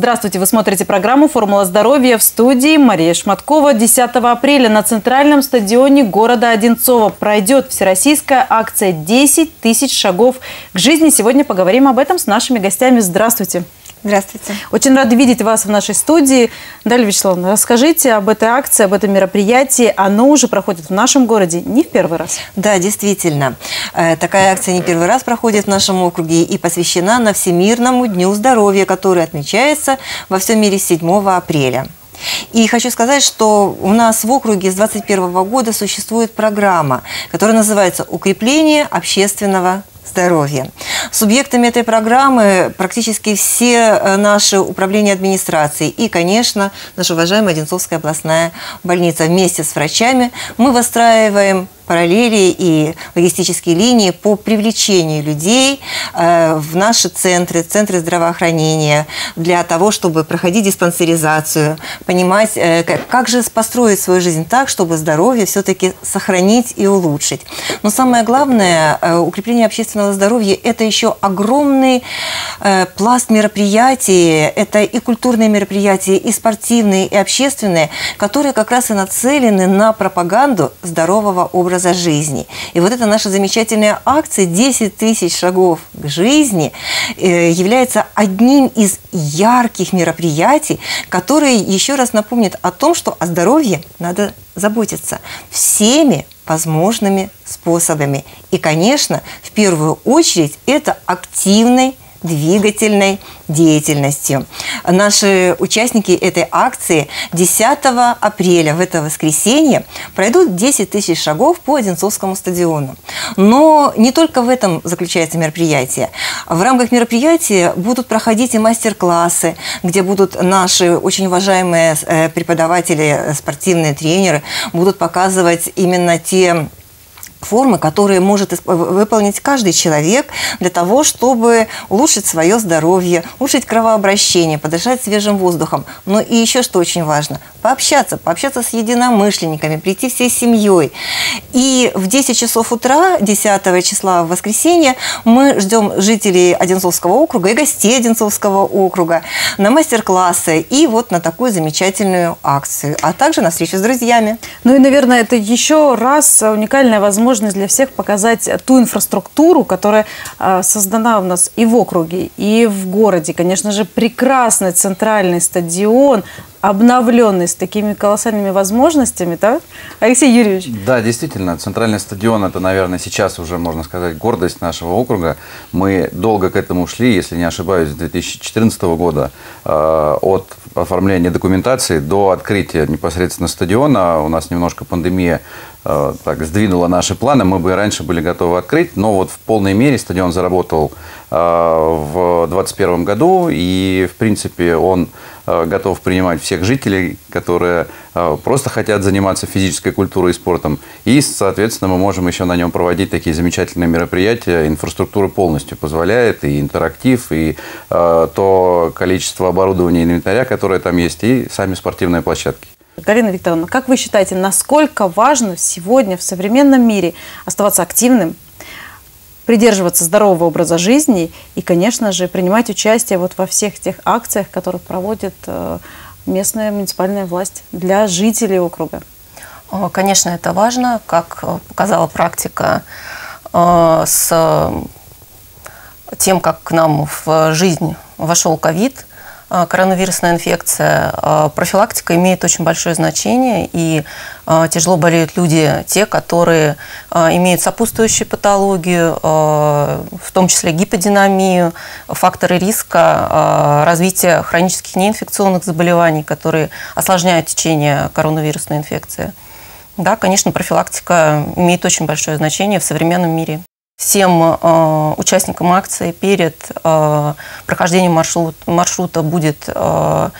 Здравствуйте, вы смотрите программу «Формула здоровья» в студии Мария Шматкова. 10 апреля на центральном стадионе города Одинцово пройдет всероссийская акция «10 тысяч шагов к жизни». Сегодня поговорим об этом с нашими гостями. Здравствуйте. Здравствуйте. Очень рада видеть вас в нашей студии. Далее, Вячеславовна, расскажите об этой акции, об этом мероприятии. Оно уже проходит в нашем городе не в первый раз. Да, действительно. Э, такая акция не первый раз проходит в нашем округе и посвящена на Всемирному дню здоровья, который отмечается во всем мире 7 апреля. И хочу сказать, что у нас в округе с 2021 года существует программа, которая называется «Укрепление общественного здоровья. Субъектами этой программы практически все э, наши управления администрации и, конечно, наша уважаемая Одинцовская областная больница. Вместе с врачами мы выстраиваем параллели и логистические линии по привлечению людей э, в наши центры, центры здравоохранения, для того, чтобы проходить диспансеризацию, понимать, э, как же построить свою жизнь так, чтобы здоровье все-таки сохранить и улучшить. Но самое главное, укрепление общественного здоровья – это еще огромный пласт мероприятий, это и культурные мероприятия, и спортивные, и общественные, которые как раз и нацелены на пропаганду здорового образа жизни. И вот эта наша замечательная акция «10 тысяч шагов к жизни» э, является одним из ярких мероприятий, которые еще раз напомнят о том, что о здоровье надо заботиться всеми возможными способами. И, конечно, в первую очередь это активной двигательной деятельностью. Наши участники этой акции 10 апреля, в это воскресенье, пройдут 10 тысяч шагов по Одинцовскому стадиону. Но не только в этом заключается мероприятие. В рамках мероприятия будут проходить и мастер-классы, где будут наши очень уважаемые э, преподаватели, спортивные тренеры, будут показывать именно те формы, которые может выполнить каждый человек для того, чтобы улучшить свое здоровье, улучшить кровообращение, подышать свежим воздухом. Но и еще что очень важно – пообщаться, пообщаться с единомышленниками, прийти всей семьей. И в 10 часов утра, 10 числа в воскресенье, мы ждем жителей Одинцовского округа и гостей Одинцовского округа на мастер-классы и вот на такую замечательную акцию, а также на встречу с друзьями. Ну и, наверное, это еще раз уникальная возможность для всех показать ту инфраструктуру, которая а, создана у нас и в округе, и в городе. Конечно же, прекрасный центральный стадион, обновленный, с такими колоссальными возможностями, да? Алексей Юрьевич? Да, действительно, центральный стадион – это, наверное, сейчас уже, можно сказать, гордость нашего округа. Мы долго к этому шли, если не ошибаюсь, с 2014 года, э, от оформления документации до открытия непосредственно стадиона. У нас немножко пандемия э, так сдвинула наши планы. Мы бы и раньше были готовы открыть, но вот в полной мере стадион заработал э, в 2021 году, и, в принципе, он готов принимать всех жителей, которые э, просто хотят заниматься физической культурой и спортом. И, соответственно, мы можем еще на нем проводить такие замечательные мероприятия. Инфраструктура полностью позволяет, и интерактив, и э, то количество оборудования и инвентаря, которое там есть, и сами спортивные площадки. Галина Викторовна, как вы считаете, насколько важно сегодня в современном мире оставаться активным, придерживаться здорового образа жизни и, конечно же, принимать участие вот во всех тех акциях, которые проводит э, местная муниципальная власть для жителей округа. Конечно, это важно, как э, показала практика э, с тем, как к нам в жизнь вошел ковид, коронавирусная инфекция, а, профилактика имеет очень большое значение, и а, тяжело болеют люди, те, которые имеют сопутствующие патологию, в том числе гиподинамию, факторы риска развития хронических неинфекционных заболеваний, которые осложняют течение коронавирусной инфекции. Да, конечно, профилактика имеет очень большое значение в современном мире всем э, участникам акции перед э, прохождением маршрут, маршрута будет э,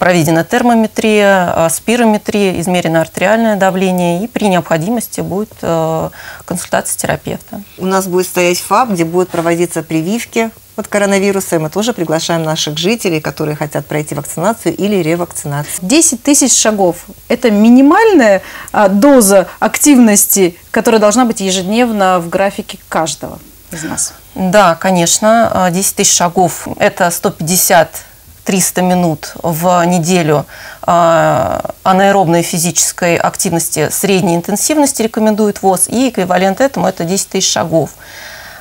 проведена термометрия, э, спирометрия, измерено артериальное давление, и при необходимости будет э, консультация терапевта. У нас будет стоять ФАП, где будут проводиться прививки от коронавируса, и мы тоже приглашаем наших жителей, которые хотят пройти вакцинацию или ревакцинацию. 10 тысяч шагов – это минимальная а, доза активности, которая должна быть ежедневно в графике каждого из нас. Да, конечно, 10 тысяч шагов – это 150 300 минут в неделю анаэробной физической активности средней интенсивности рекомендует ВОЗ, и эквивалент этому это 10 тысяч шагов.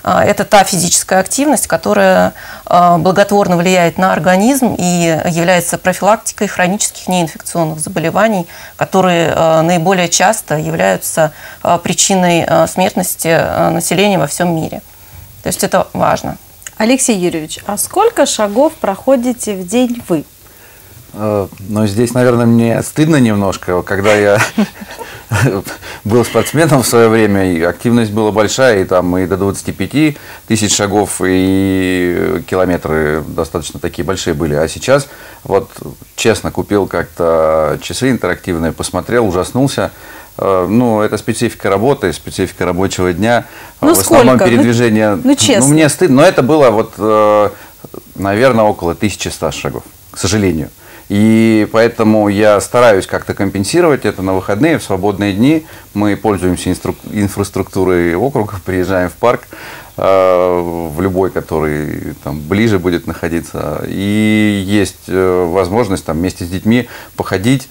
А, это та физическая активность, которая а, благотворно влияет на организм и является профилактикой хронических неинфекционных заболеваний, которые а, наиболее часто являются причиной смертности населения во всем мире. То есть это важно. Алексей Юрьевич, а сколько шагов проходите в день вы? Э, ну, здесь, наверное, мне стыдно немножко, когда я был спортсменом в свое время, и активность была большая, и там и до 25 тысяч шагов, и километры достаточно такие большие были. А сейчас, вот честно, купил как-то часы интерактивные, посмотрел, ужаснулся. Э, ну, это специфика работы, специфика рабочего дня. Ну, в основном сколько? передвижение. Ну, ну, честно. Ну, мне стыдно, но это было вот, э, наверное, около 1100 шагов, к сожалению. И поэтому я стараюсь как-то компенсировать это на выходные, в свободные дни. Мы пользуемся инфраструктурой округа, приезжаем в парк, э, в любой, который там ближе будет находиться. И есть э, возможность там вместе с детьми походить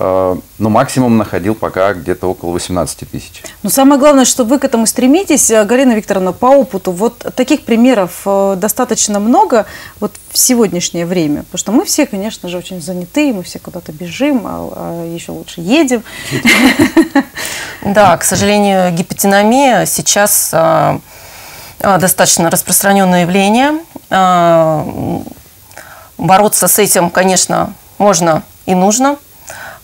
Э, ну, максимум находил пока где-то около 18 тысяч. Но самое главное, что вы к этому стремитесь, э, Галина Викторовна, по опыту. Вот таких примеров э, достаточно много вот в сегодняшнее время. Потому что мы все, конечно же, очень заняты, мы все куда-то бежим, а, а еще лучше едем. Да, к сожалению, гипотинамия сейчас достаточно распространенное явление. Бороться с этим, конечно, можно и нужно –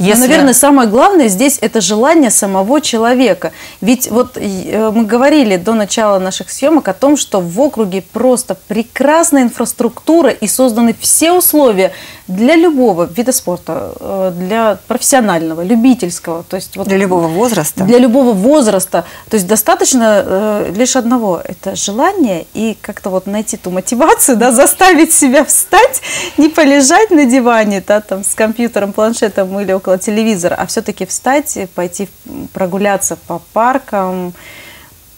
если... Но, наверное, самое главное здесь это желание самого человека. Ведь вот э, мы говорили до начала наших съемок о том, что в округе просто прекрасная инфраструктура и созданы все условия для любого вида спорта, э, для профессионального, любительского. То есть вот для любого возраста. Для любого возраста. То есть достаточно э, лишь одного – это желание и как-то вот найти ту мотивацию, да, заставить себя встать, не полежать на диване, да, там, с компьютером, планшетом или около телевизора, а все-таки встать, пойти прогуляться по паркам,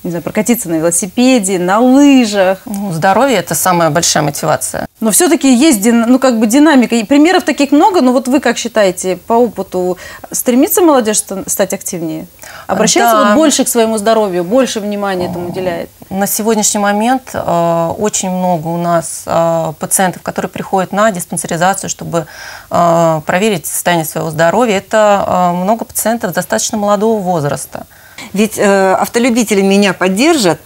не знаю, прокатиться на велосипеде, на лыжах. Ну, здоровье – это самая большая мотивация. Но все-таки есть ну, как бы динамика. И примеров таких много, но вот вы как считаете, по опыту, стремится молодежь стать активнее? Обращается да. вот больше к своему здоровью, больше внимания этому уделяет? На сегодняшний момент э, очень много у нас э, пациентов, которые приходят на диспансеризацию, чтобы э, проверить состояние своего здоровья. Это э, много пациентов достаточно молодого возраста. Ведь э, автолюбители меня поддержат,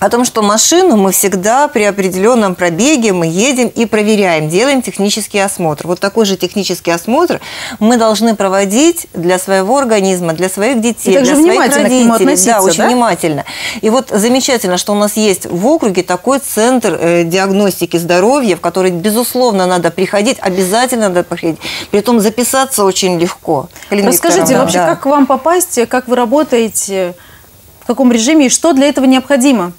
о том, что машину мы всегда при определенном пробеге мы едем и проверяем, делаем технический осмотр. Вот такой же технический осмотр мы должны проводить для своего организма, для своих детей, для своих родителей. Да, очень да? внимательно. И вот замечательно, что у нас есть в округе такой центр э, диагностики здоровья, в который, безусловно, надо приходить, обязательно надо приходить. Притом записаться очень легко. Расскажите, вообще, да. как к вам попасть, как вы работаете, в каком режиме и что для этого необходимо?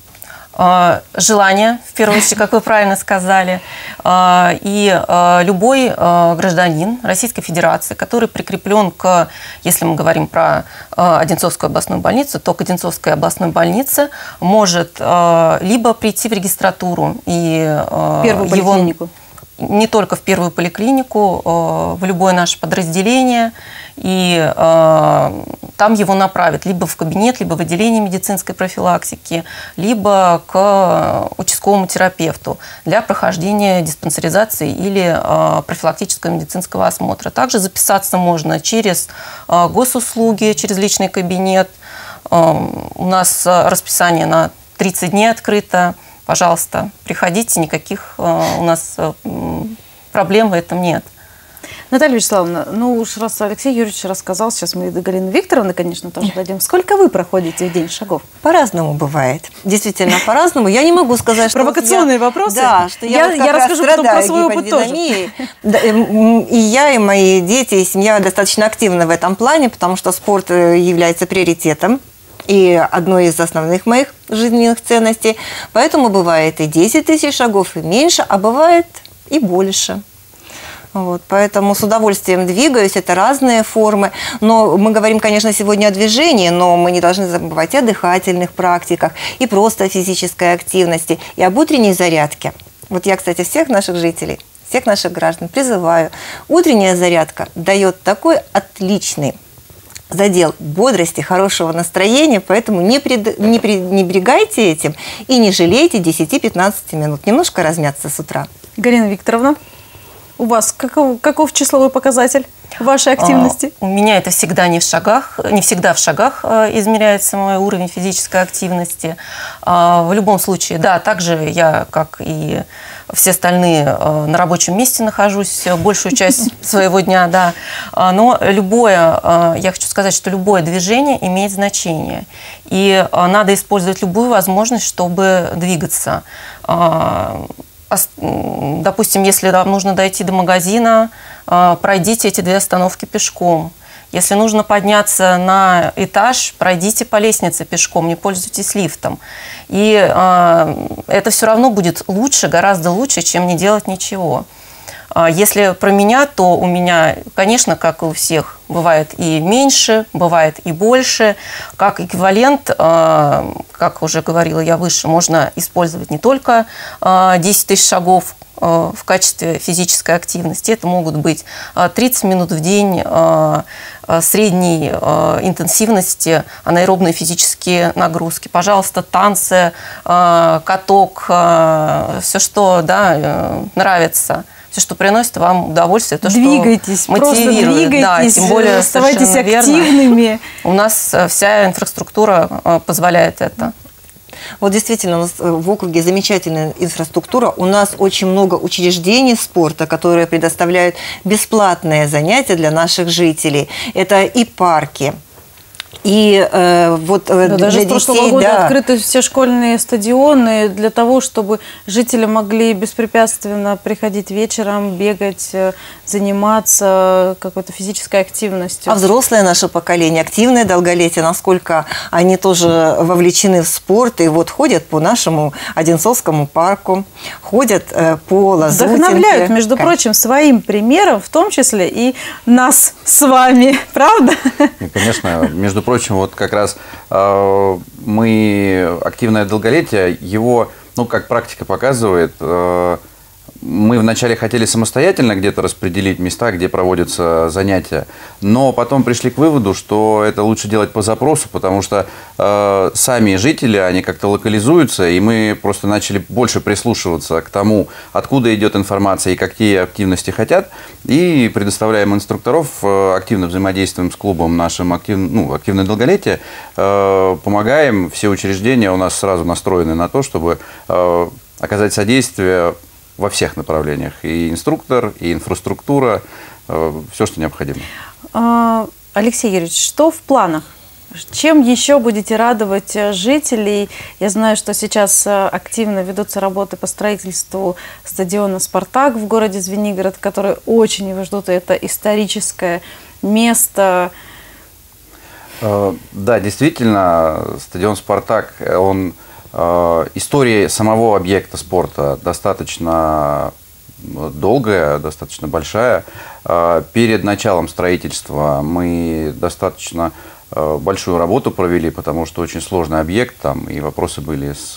А, желание, в первую очередь, как вы правильно сказали, а, и а, любой гражданин Российской Федерации, который прикреплен к, если мы говорим про Одинцовскую областную больницу, то к Одинцовской областной больнице может либо прийти в регистратуру и Первую его, поликлинику. Не только в первую поликлинику, в любое наше подразделение, и э, там его направят либо в кабинет, либо в отделение медицинской профилактики, либо к участковому терапевту для прохождения диспансеризации или э, профилактического медицинского осмотра. Также записаться можно через э, госуслуги, через личный кабинет. Э, у нас расписание на 30 дней открыто. Пожалуйста, приходите, никаких э, у нас э, проблем в этом нет. Наталья Вячеславовна, ну уж раз Алексей Юрьевич рассказал, сейчас мы и до Галины Викторовны, конечно, тоже дадим. Сколько вы проходите в день шагов? По-разному бывает. Действительно, по-разному. Я не могу сказать, что... Провокационные вот я, вопросы? Да, что я, я, вот я расскажу потом про свой опыт тоже. И я, и мои дети, и семья достаточно активны в этом плане, потому что спорт э, является приоритетом и одной из основных моих жизненных ценностей. Поэтому бывает и 10 тысяч шагов, и меньше, а бывает и больше. Вот, поэтому с удовольствием двигаюсь, это разные формы. Но мы говорим, конечно, сегодня о движении, но мы не должны забывать о дыхательных практиках, и просто о физической активности, и об утренней зарядке. вот я, кстати, всех наших жителей, всех наших граждан призываю, утренняя зарядка дает такой отличный задел бодрости, хорошего настроения, поэтому не, пред, не пренебрегайте этим и не жалейте 10-15 минут. Немножко размяться с утра. Галина Викторовна, у вас каков, каков числовой показатель? Вашей активности? А, у меня это всегда не в шагах, не всегда в шагах э, измеряется мой уровень физической активности. А, в любом случае, да, также я, как и все остальные, э, на рабочем месте нахожусь большую часть своего дня, да. А, но любое, э, я хочу сказать, что любое движение имеет значение. И надо использовать любую возможность, чтобы двигаться допустим, если вам нужно дойти до магазина, а, пройдите эти две остановки пешком. Если нужно подняться на этаж, пройдите по лестнице пешком, не пользуйтесь лифтом. И э, это все равно будет лучше, гораздо лучше, чем не делать ничего. А если про меня, то у меня, конечно, как и у всех, бывает и меньше, бывает и больше. Как эквивалент, как уже говорила я выше, можно использовать не только 10 тысяч шагов, Э, в качестве физической активности. Это могут быть 30 э, минут в день э, средней интенсивности анаэробные физические нагрузки. Пожалуйста, танцы, каток, все, что да, нравится все, что приносит вам удовольствие, то, двигайтесь, что мотивирует. Двигайтесь, да, тем более оставайтесь активными. Верно. У нас вся инфраструктура позволяет это. Вот действительно, у нас э, в округе замечательная инфраструктура. У нас очень много учреждений спорта, которые предоставляют бесплатные занятия для наших жителей. Это и парки, и э, вот э, да, для даже детей, с прошлого года да. открыты все школьные стадионы для того, чтобы жители могли беспрепятственно приходить вечером, бегать, э, заниматься какой-то физической активностью. А взрослое наше поколение, активное долголетие, насколько они тоже вовлечены в спорт и вот ходят по нашему Одинцовскому парку, ходят э, по Лазутинке. Вдохновляют, между прочим, своим примером, в том числе и нас с вами, правда? И, конечно, между прочим, прочим, вот как раз э, мы активное долголетие, его, ну, как практика показывает, э, мы вначале хотели самостоятельно где-то распределить места, где проводятся занятия, но потом пришли к выводу, что это лучше делать по запросу, потому что э, сами жители, они как-то локализуются, и мы просто начали больше прислушиваться к тому, откуда идет информация и какие активности хотят, и предоставляем инструкторов, э, активно взаимодействуем с клубом нашим актив, ну, «Активное долголетие», э, помогаем, все учреждения у нас сразу настроены на то, чтобы э, оказать содействие во всех направлениях. И инструктор, и инфраструктура, э, все, что необходимо. А, Алексей Юрьевич, что в планах? Чем еще будете радовать э, жителей? Я знаю, что сейчас э, активно ведутся работы по строительству стадиона «Спартак» в городе Звенигород, который очень его ждут. Это историческое место. Да, действительно, стадион «Спартак», он история самого объекта спорта достаточно долгая, достаточно большая. Э, перед началом строительства мы достаточно э, большую работу провели, потому что очень сложный объект, там и вопросы были с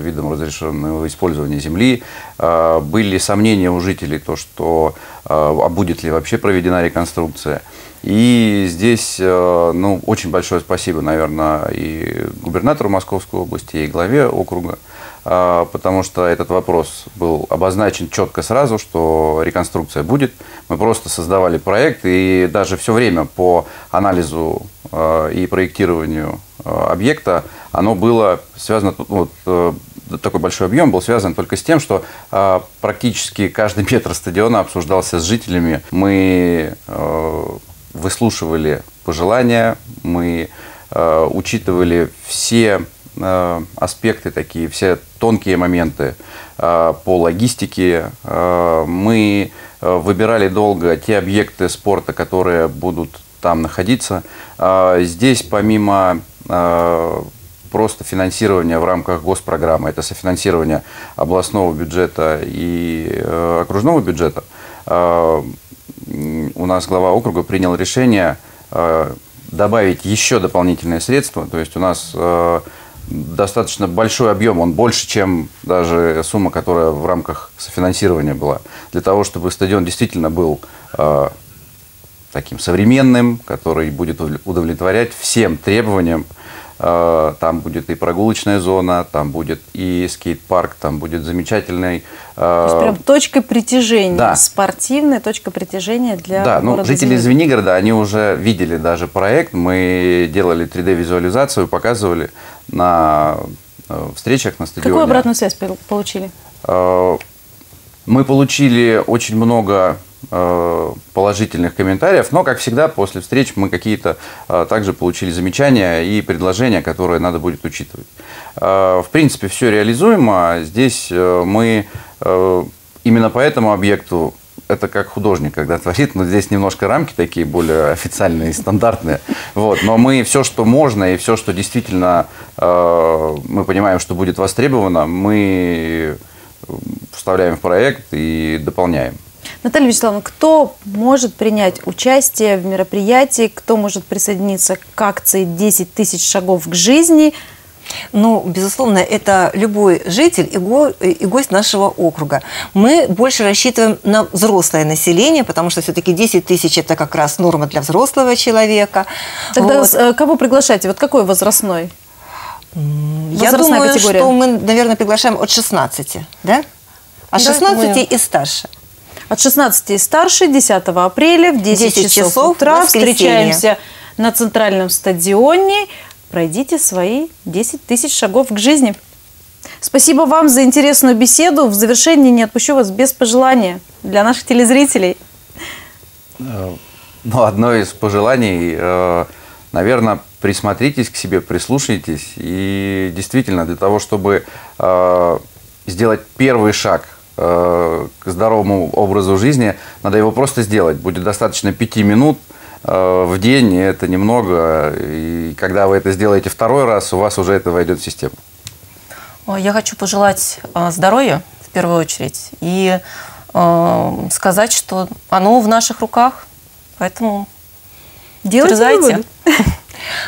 видом разрешенного использования земли, были сомнения у жителей, то, что а будет ли вообще проведена реконструкция. И здесь э, ну, очень большое спасибо, наверное, и губернатору Московской области, и главе округа, э, потому что этот вопрос был обозначен четко сразу, что реконструкция будет. Мы просто создавали проект, и даже все время по анализу э, и проектированию объекта оно было связано, вот, такой большой объем был связан только с тем, что практически каждый метр стадиона обсуждался с жителями. Мы выслушивали пожелания, мы э, учитывали все э, аспекты такие, все тонкие моменты э, по логистике. Э, мы э, выбирали долго те объекты спорта, которые будут там находиться. Э, здесь помимо э, просто финансирования в рамках госпрограммы, это софинансирование областного бюджета и э, окружного бюджета, э, у нас глава округа принял решение добавить еще дополнительные средства. То есть у нас достаточно большой объем, он больше, чем даже сумма, которая в рамках софинансирования была. Для того, чтобы стадион действительно был таким современным, который будет удовлетворять всем требованиям. Э, там будет и прогулочная зона, там будет и скейт-парк, там будет замечательный... Э, То есть прям точка притяжения, да. спортивная точка притяжения для Да, ну жители Звенигорода, они уже видели даже проект, мы делали 3D-визуализацию, показывали на э, встречах на стадионе. Какую обратную связь получили? Мы получили очень много положительных комментариев, но, как всегда, после встреч мы какие-то э, также получили замечания и предложения, которые надо будет учитывать. Э, в принципе, все реализуемо. Здесь мы именно по этому объекту это как художник, когда творит, но здесь немножко рамки такие более официальные и стандартные. Вот. Но мы все, что можно и все, что действительно э, мы понимаем, что будет востребовано, мы вставляем в проект и дополняем. Наталья Вячеславовна, кто может принять участие в мероприятии, кто может присоединиться к акции «10 тысяч шагов к жизни», ну, безусловно, это любой житель и, го, и гость нашего округа. Мы больше рассчитываем на взрослое население, потому что все-таки 10 тысяч – это как раз норма для взрослого человека. Тогда вот. Э, кого приглашаете? Вот какой возрастной? Я думаю, категория? что мы, наверное, приглашаем от 16, да? От 16 да, и старше. От 16 и старше 10 апреля в 10, 10 часов, часов утра встречаемся на центральном стадионе. Пройдите свои 10 тысяч шагов к жизни. Спасибо вам за интересную беседу. В завершении не отпущу вас без пожелания для наших телезрителей. Э, ну, одно из пожеланий, э, наверное, присмотритесь к себе, прислушайтесь. И действительно, для того, чтобы э, сделать первый шаг к здоровому образу жизни, надо его просто сделать. Будет достаточно пяти минут э, в день, и это немного. И когда вы это сделаете второй раз, у вас уже это войдет в систему. Я хочу пожелать э, здоровья в первую очередь и сказать, что оно в наших руках, поэтому делайте.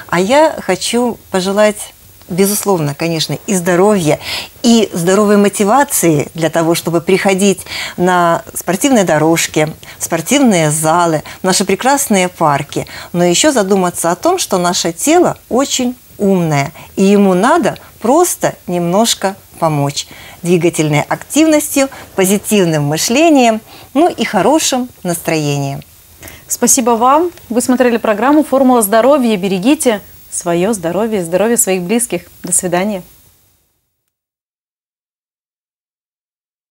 А я хочу пожелать безусловно, конечно, и здоровья, и здоровой мотивации для того, чтобы приходить на спортивные дорожки, спортивные залы, наши прекрасные парки, но еще задуматься о том, что наше тело очень умное, и ему надо просто немножко помочь двигательной активностью, позитивным мышлением, ну и хорошим настроением. Спасибо вам. Вы смотрели программу «Формула здоровья». Берегите свое здоровье, здоровье своих близких. До свидания.